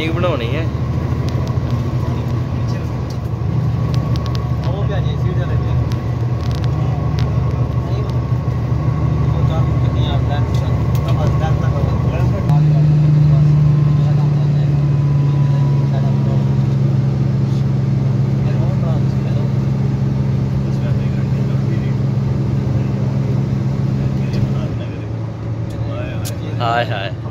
ਕਿੰਨੀ ਕੁ ਬਣਾਉਣੀ ਹੈ ਉਹ ਪਿਆ ਜੀ ਸੀਟ ਵਾਲੇ ਤੇ ਨਹੀਂ ਉਹ ਤਾਂ ਕਿੰਨੀਆਂ ਬੈਂਕ ਤਾਂ ਬਸ ਬੈਂਕ ਤੱਕ ਹਾਏ ਹਾਏ